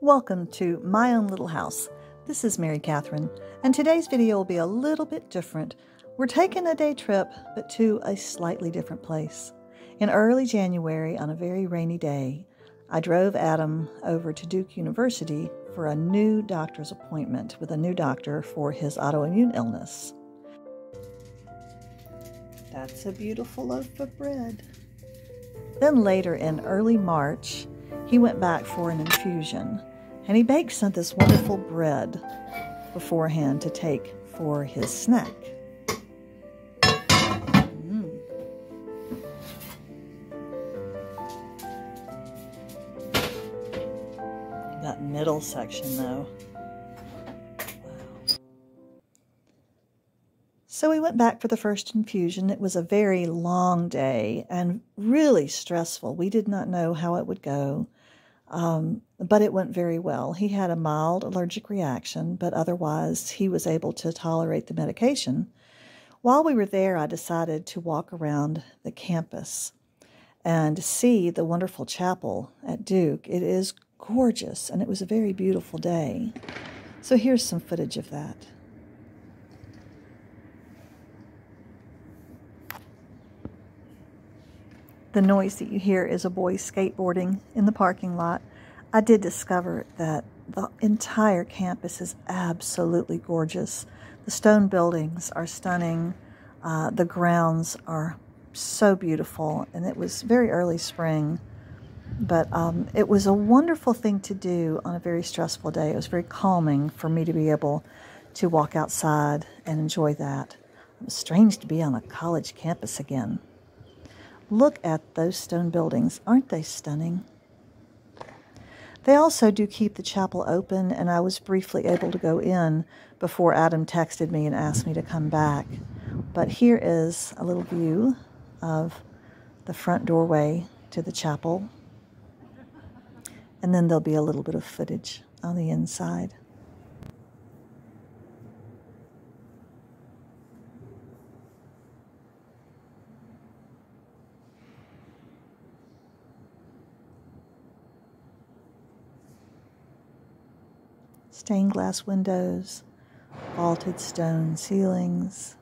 Welcome to My Own Little House. This is Mary Catherine, and today's video will be a little bit different. We're taking a day trip, but to a slightly different place. In early January, on a very rainy day, I drove Adam over to Duke University for a new doctor's appointment with a new doctor for his autoimmune illness. That's a beautiful loaf of bread. Then later in early March, he went back for an infusion and he baked some this wonderful bread beforehand to take for his snack. Mm. That middle section, though. So we went back for the first infusion. It was a very long day and really stressful. We did not know how it would go. Um, but it went very well. He had a mild allergic reaction, but otherwise he was able to tolerate the medication. While we were there, I decided to walk around the campus and see the wonderful chapel at Duke. It is gorgeous, and it was a very beautiful day. So here's some footage of that. The noise that you hear is a boy skateboarding in the parking lot. I did discover that the entire campus is absolutely gorgeous. The stone buildings are stunning. Uh, the grounds are so beautiful, and it was very early spring. But um, it was a wonderful thing to do on a very stressful day. It was very calming for me to be able to walk outside and enjoy that. It was strange to be on a college campus again. Look at those stone buildings. Aren't they stunning? They also do keep the chapel open, and I was briefly able to go in before Adam texted me and asked me to come back. But here is a little view of the front doorway to the chapel. And then there'll be a little bit of footage on the inside. Stained glass windows, vaulted stone ceilings,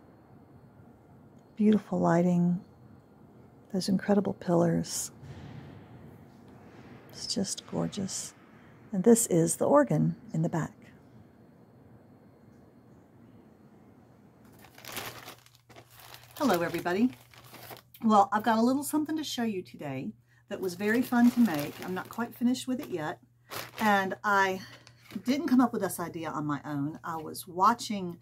beautiful lighting, those incredible pillars. It's just gorgeous. And this is the organ in the back. Hello, everybody. Well, I've got a little something to show you today that was very fun to make. I'm not quite finished with it yet. And I didn't come up with this idea on my own. I was watching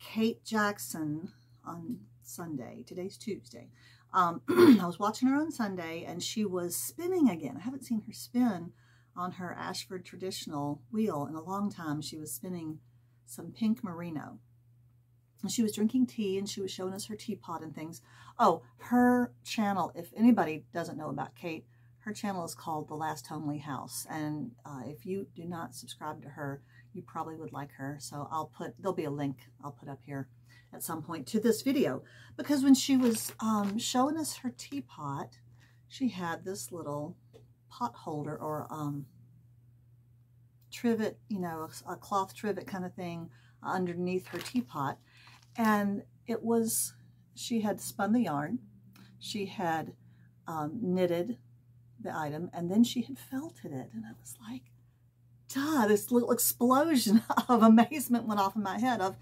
Kate Jackson on Sunday. Today's Tuesday. Um, I was watching her on Sunday and she was spinning again. I haven't seen her spin on her Ashford traditional wheel in a long time. She was spinning some pink merino. And she was drinking tea and she was showing us her teapot and things. Oh, her channel, if anybody doesn't know about Kate, her channel is called The Last Homely House. And uh, if you do not subscribe to her, you probably would like her. So I'll put, there'll be a link I'll put up here at some point to this video. Because when she was um, showing us her teapot, she had this little pot holder or um, trivet, you know, a, a cloth trivet kind of thing underneath her teapot. And it was, she had spun the yarn. She had um, knitted the item and then she had felted it and I was like duh this little explosion of amazement went off in my head of,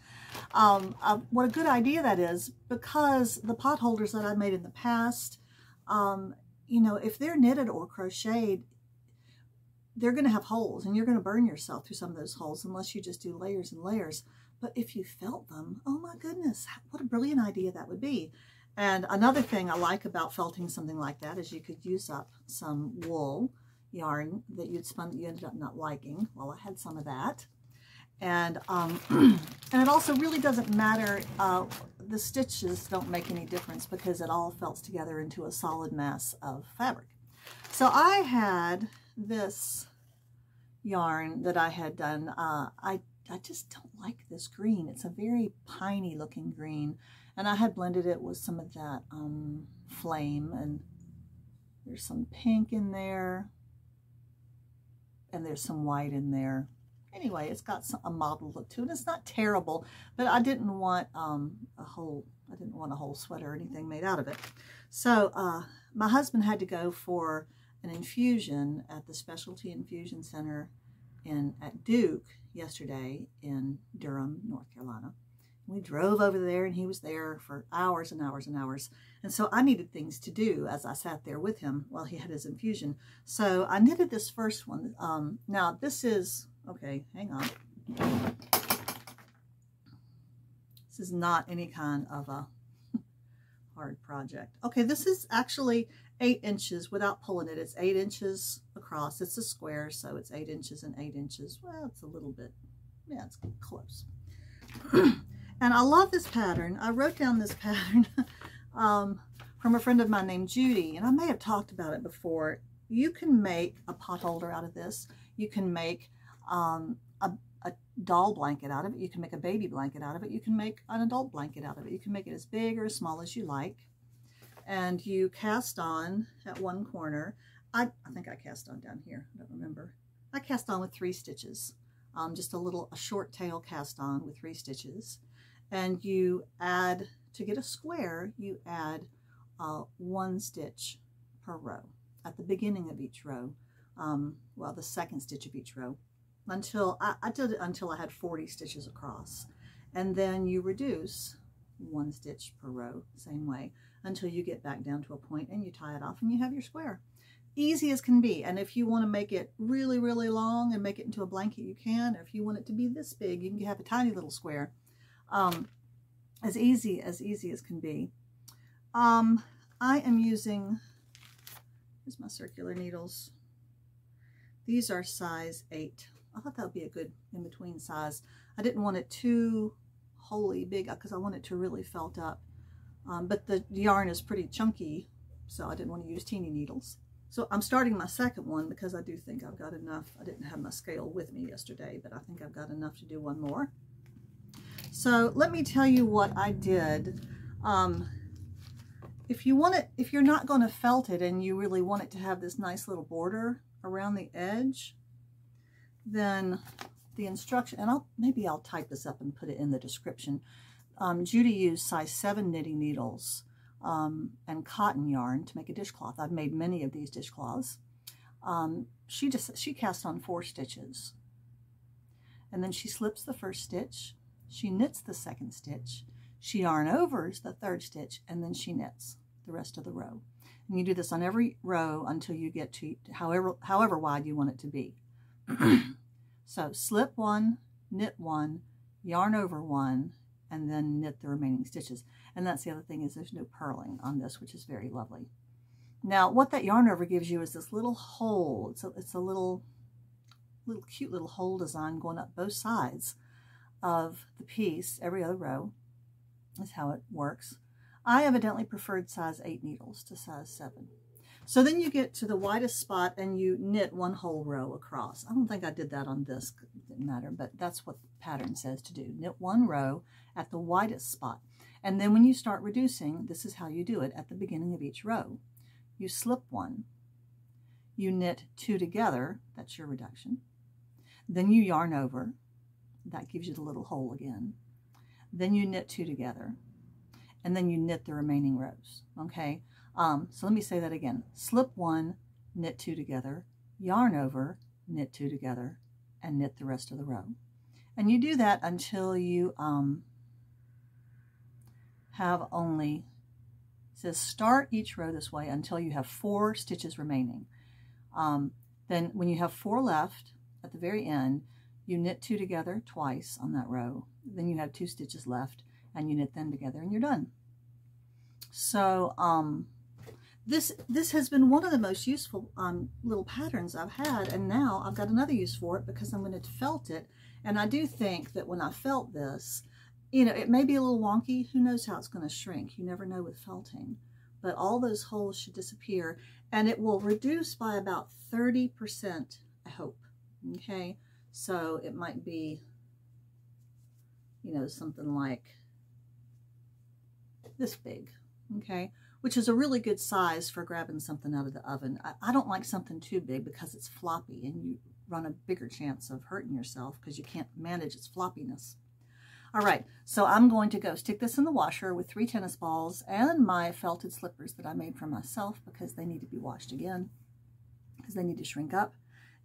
um, of what a good idea that is because the pot holders that I've made in the past um, you know if they're knitted or crocheted they're going to have holes and you're going to burn yourself through some of those holes unless you just do layers and layers. But if you felt them oh my goodness what a brilliant idea that would be and another thing I like about felting something like that is you could use up some wool yarn that you'd spun that you ended up not liking. Well, I had some of that. And, um, and it also really doesn't matter, uh, the stitches don't make any difference because it all felts together into a solid mass of fabric. So I had this yarn that I had done. Uh, I, I just don't like this green. It's a very piney looking green. And I had blended it with some of that um, flame and there's some pink in there. and there's some white in there. Anyway, it's got some, a mottled look to it. It's not terrible, but I didn't want um, a whole, I didn't want a whole sweater or anything made out of it. So uh, my husband had to go for an infusion at the Specialty Infusion Center in at Duke yesterday in Durham, North Carolina. We drove over there and he was there for hours and hours and hours. And so I needed things to do as I sat there with him while he had his infusion. So I knitted this first one. Um, now this is, okay, hang on. This is not any kind of a hard project. Okay, this is actually eight inches without pulling it. It's eight inches across. It's a square, so it's eight inches and eight inches. Well, it's a little bit, yeah, it's close. and I love this pattern. I wrote down this pattern um, from a friend of mine named Judy, and I may have talked about it before. You can make a pot holder out of this. You can make um, a, a doll blanket out of it. You can make a baby blanket out of it. You can make an adult blanket out of it. You can make it as big or as small as you like and you cast on at one corner. I, I think I cast on down here. I don't remember. I cast on with three stitches. Um, just a little, a short tail cast on with three stitches. And you add, to get a square, you add uh, one stitch per row at the beginning of each row. Um, well, the second stitch of each row until, I, I did it until I had 40 stitches across. And then you reduce one stitch per row, same way until you get back down to a point and you tie it off and you have your square. Easy as can be. And if you want to make it really, really long and make it into a blanket, you can. Or if you want it to be this big, you can have a tiny little square. Um, as easy, as easy as can be. Um, I am using, here's my circular needles. These are size 8. I thought that would be a good in-between size. I didn't want it too wholly big because I want it to really felt up. Um, but the yarn is pretty chunky, so I didn't want to use teeny needles. So I'm starting my second one because I do think I've got enough. I didn't have my scale with me yesterday, but I think I've got enough to do one more. So let me tell you what I did. Um, if you want it, if you're not going to felt it and you really want it to have this nice little border around the edge, then the instruction, and I'll maybe I'll type this up and put it in the description. Um, Judy used size 7 knitting needles um, and cotton yarn to make a dishcloth. I've made many of these dishcloths. Um, she just she cast on four stitches. And then she slips the first stitch, she knits the second stitch, she yarn overs the third stitch, and then she knits the rest of the row. And you do this on every row until you get to however, however wide you want it to be. so slip one, knit one, yarn over one, and then knit the remaining stitches. And that's the other thing is there's no purling on this, which is very lovely. Now, what that yarn over gives you is this little hole. It's a, it's a little, little cute little hole design going up both sides of the piece, every other row is how it works. I evidently preferred size 8 needles to size 7. So then you get to the widest spot and you knit one whole row across. I don't think I did that on this, it didn't matter, but that's what the pattern says to do. Knit one row at the widest spot. And then when you start reducing, this is how you do it at the beginning of each row. You slip one, you knit two together, that's your reduction. Then you yarn over, that gives you the little hole again. Then you knit two together, and then you knit the remaining rows, okay? Um, so let me say that again. Slip one, knit two together, yarn over, knit two together, and knit the rest of the row. And you do that until you um, have only, says start each row this way until you have four stitches remaining. Um, then when you have four left at the very end, you knit two together twice on that row. Then you have two stitches left and you knit them together and you're done. So, um, this this has been one of the most useful um, little patterns I've had and now I've got another use for it because I'm going to felt it. And I do think that when I felt this you know it may be a little wonky. Who knows how it's going to shrink? You never know with felting. But all those holes should disappear and it will reduce by about 30% I hope okay so it might be you know something like this big okay which is a really good size for grabbing something out of the oven. I, I don't like something too big because it's floppy and you run a bigger chance of hurting yourself because you can't manage its floppiness. All right, so I'm going to go stick this in the washer with three tennis balls and my felted slippers that I made for myself because they need to be washed again because they need to shrink up.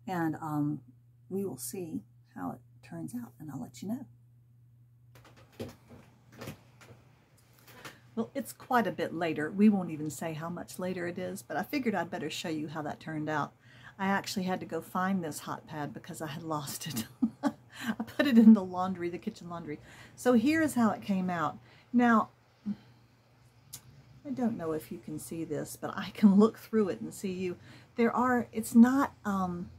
And um, we will see how it turns out and I'll let you know. Well, it's quite a bit later. We won't even say how much later it is, but I figured I'd better show you how that turned out. I actually had to go find this hot pad because I had lost it. I put it in the laundry, the kitchen laundry. So here is how it came out. Now, I don't know if you can see this, but I can look through it and see you. There are, it's not, um,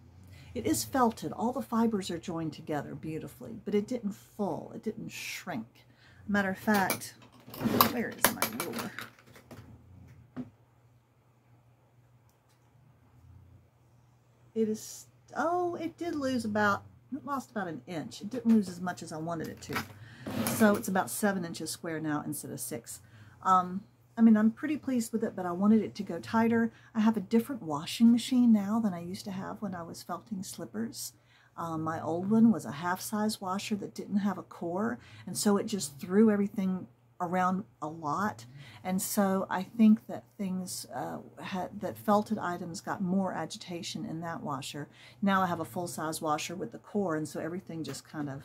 it is felted. All the fibers are joined together beautifully, but it didn't full. It didn't shrink. Matter of fact, where is my ruler? It is, oh, it did lose about it lost about an inch. It didn't lose as much as I wanted it to. So it's about seven inches square now instead of six. Um, I mean, I'm pretty pleased with it, but I wanted it to go tighter. I have a different washing machine now than I used to have when I was felting slippers. Um, my old one was a half-size washer that didn't have a core, and so it just threw everything around a lot. And so I think that things, uh, had, that felted items got more agitation in that washer. Now I have a full-size washer with the core, and so everything just kind of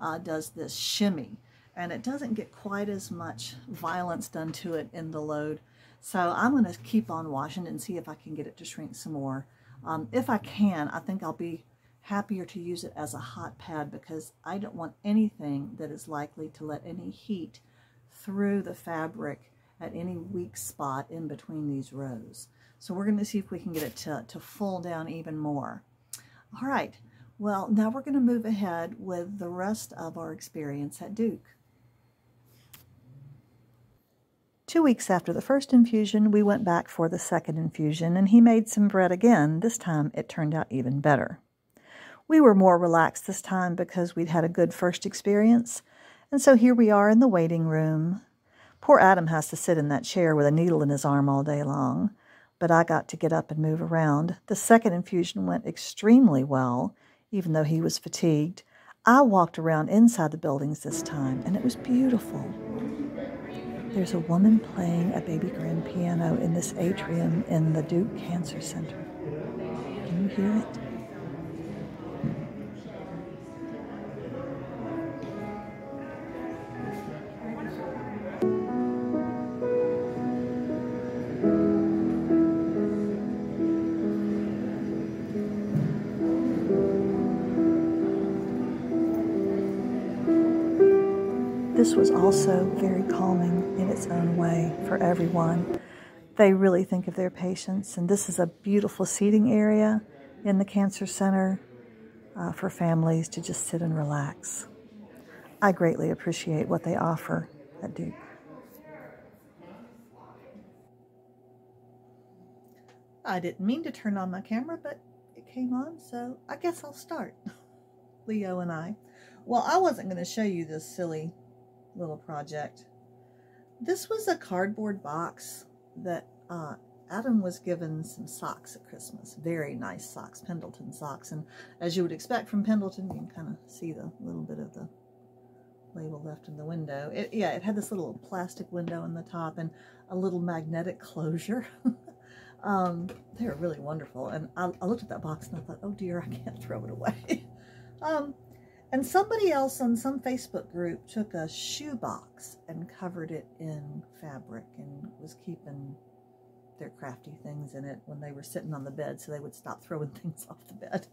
uh, does this shimmy. And it doesn't get quite as much violence done to it in the load. So I'm going to keep on washing and see if I can get it to shrink some more. Um, if I can, I think I'll be happier to use it as a hot pad because I don't want anything that is likely to let any heat through the fabric at any weak spot in between these rows. So we're going to see if we can get it to, to full down even more. All right, well, now we're going to move ahead with the rest of our experience at Duke. Two weeks after the first infusion, we went back for the second infusion, and he made some bread again. This time, it turned out even better. We were more relaxed this time because we'd had a good first experience, and so here we are in the waiting room. Poor Adam has to sit in that chair with a needle in his arm all day long, but I got to get up and move around. The second infusion went extremely well, even though he was fatigued. I walked around inside the buildings this time, and it was beautiful. There's a woman playing a baby grand piano in this atrium in the Duke Cancer Center. Can you hear it? This was also very calming in its own way for everyone. They really think of their patients, and this is a beautiful seating area in the Cancer Center uh, for families to just sit and relax. I greatly appreciate what they offer at Duke. I didn't mean to turn on my camera, but it came on, so I guess I'll start. Leo and I. Well, I wasn't going to show you this silly little project. This was a cardboard box that uh, Adam was given some socks at Christmas. Very nice socks, Pendleton socks. And as you would expect from Pendleton, you can kind of see the little bit of the label left in the window. It, yeah, it had this little plastic window in the top and a little magnetic closure. um, they were really wonderful. And I, I, looked at that box and I thought, oh dear, I can't throw it away. um, and somebody else on some Facebook group took a shoebox and covered it in fabric and was keeping their crafty things in it when they were sitting on the bed so they would stop throwing things off the bed.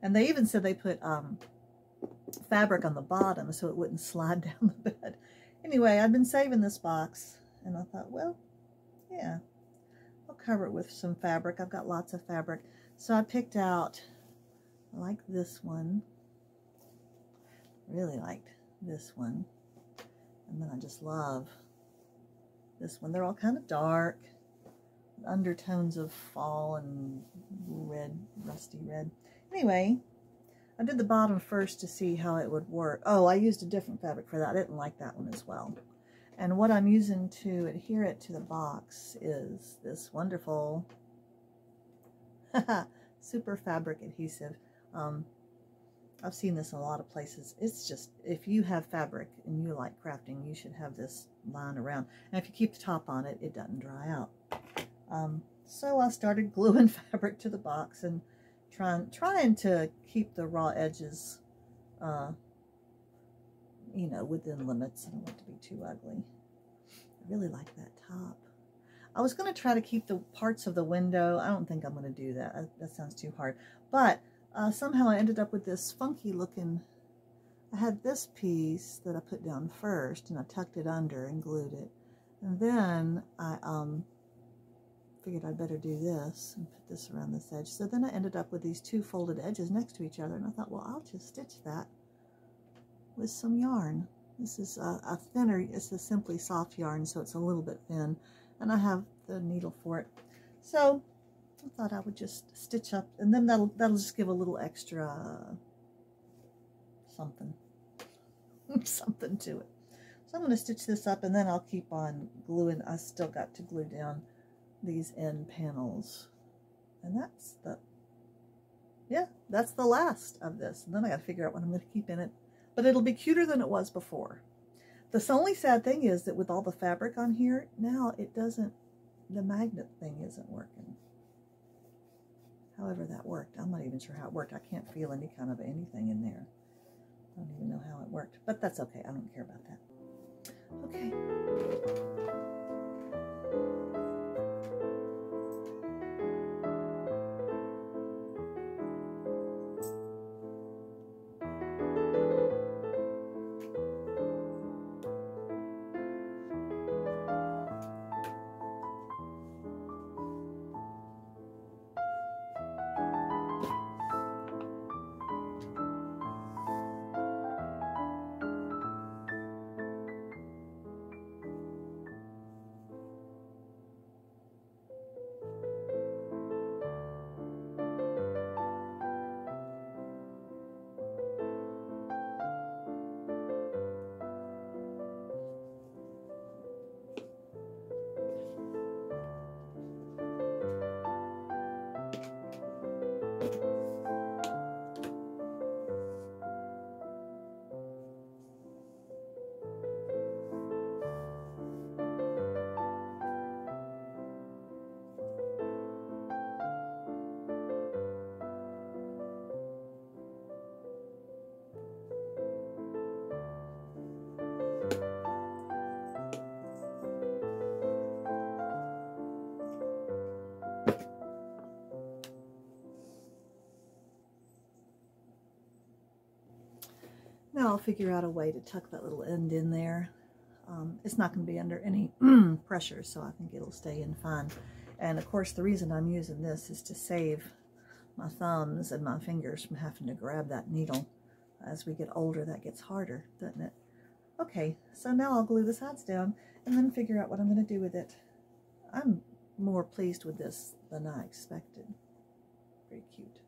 And they even said they put um, fabric on the bottom so it wouldn't slide down the bed. Anyway, I'd been saving this box and I thought, well, yeah, I'll cover it with some fabric. I've got lots of fabric. So I picked out, like this one, really liked this one. And then I just love this one. They're all kind of dark, undertones of fall and red, rusty red. Anyway, I did the bottom first to see how it would work. Oh, I used a different fabric for that. I didn't like that one as well. And what I'm using to adhere it to the box is this wonderful super fabric adhesive. Um, I've seen this in a lot of places. It's just, if you have fabric and you like crafting, you should have this lying around. And if you keep the top on it, it doesn't dry out. Um, so I started gluing fabric to the box and trying, trying to keep the raw edges, uh, you know, within limits. I don't want to be too ugly. I really like that top. I was going to try to keep the parts of the window. I don't think I'm going to do that. That sounds too hard. But uh, somehow I ended up with this funky looking, I had this piece that I put down first and I tucked it under and glued it. And then I um, figured I'd better do this and put this around this edge. So then I ended up with these two folded edges next to each other. And I thought, well, I'll just stitch that with some yarn. This is a, a thinner, it's a simply soft yarn, so it's a little bit thin. And I have the needle for it. So I thought I would just stitch up, and then that'll, that'll just give a little extra uh, something, something to it. So I'm going to stitch this up, and then I'll keep on gluing. I still got to glue down these end panels. And that's the, yeah, that's the last of this. And then I got to figure out what I'm going to keep in it. But it'll be cuter than it was before. The only sad thing is that with all the fabric on here, now it doesn't, the magnet thing isn't working. However that worked. I'm not even sure how it worked. I can't feel any kind of anything in there. I don't even know how it worked. But that's okay. I don't care about that. Okay. I'll figure out a way to tuck that little end in there. Um, it's not going to be under any pressure, so I think it'll stay in fine. And of course, the reason I'm using this is to save my thumbs and my fingers from having to grab that needle. As we get older, that gets harder, doesn't it? Okay, so now I'll glue the sides down and then figure out what I'm going to do with it. I'm more pleased with this than I expected. Very cute.